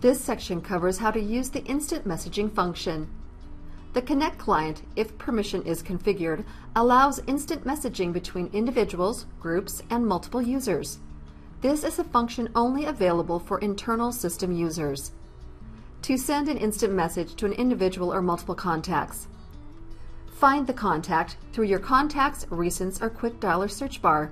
This section covers how to use the instant messaging function. The Connect client, if permission is configured, allows instant messaging between individuals, groups, and multiple users. This is a function only available for internal system users. To send an instant message to an individual or multiple contacts, find the contact through your Contacts, Recents, or Quick Dialer search bar.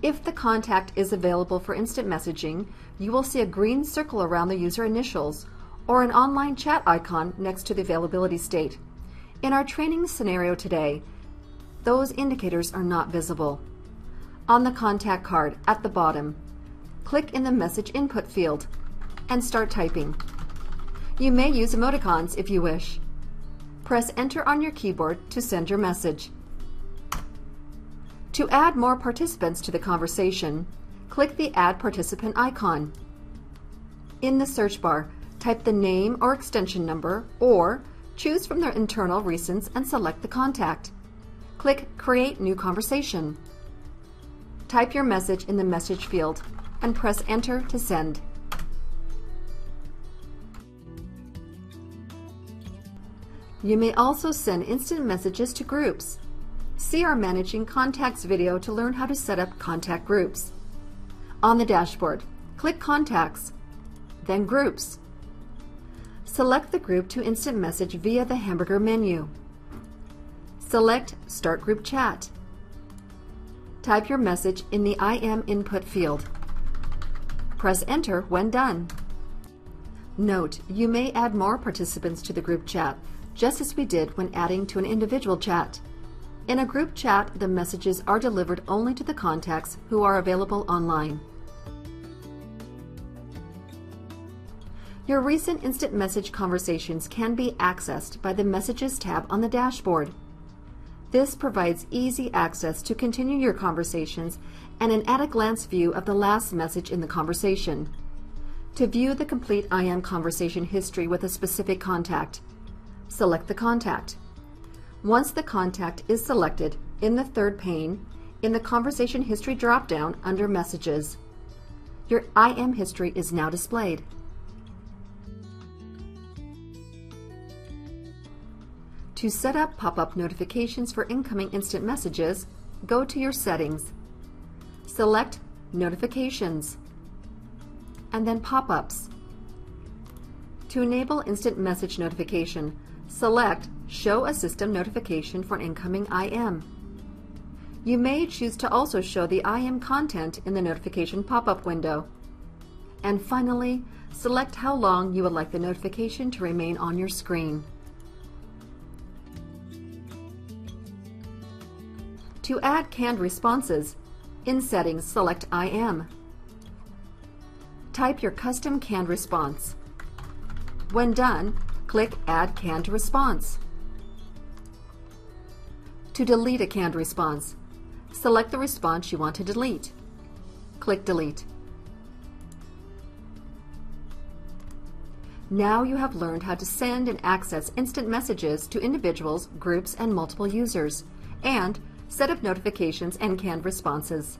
If the contact is available for instant messaging, you will see a green circle around the user initials or an online chat icon next to the availability state. In our training scenario today, those indicators are not visible. On the contact card at the bottom, click in the message input field and start typing. You may use emoticons if you wish. Press enter on your keyboard to send your message. To add more participants to the conversation, click the Add Participant icon. In the search bar, type the name or extension number, or choose from the internal recents and select the contact. Click Create New Conversation. Type your message in the message field and press Enter to send. You may also send instant messages to groups. See our Managing Contacts video to learn how to set up contact groups. On the dashboard, click Contacts, then Groups. Select the group to instant message via the hamburger menu. Select Start Group Chat. Type your message in the IM input field. Press Enter when done. Note, you may add more participants to the group chat, just as we did when adding to an individual chat. In a group chat, the messages are delivered only to the contacts who are available online. Your recent instant message conversations can be accessed by the Messages tab on the dashboard. This provides easy access to continue your conversations and an at-a-glance view of the last message in the conversation. To view the complete IM conversation history with a specific contact, select the contact. Once the contact is selected, in the third pane, in the Conversation History dropdown under Messages, your IM history is now displayed. To set up pop-up notifications for incoming instant messages, go to your settings. Select Notifications and then Pop-ups. To enable instant message notification, select Show a system notification for an incoming IM. You may choose to also show the IM content in the notification pop-up window. And finally, select how long you would like the notification to remain on your screen. To add canned responses, in Settings select IM. Type your custom canned response. When done, click Add Canned Response. To delete a canned response, select the response you want to delete. Click Delete. Now you have learned how to send and access instant messages to individuals, groups, and multiple users, and set up notifications and canned responses.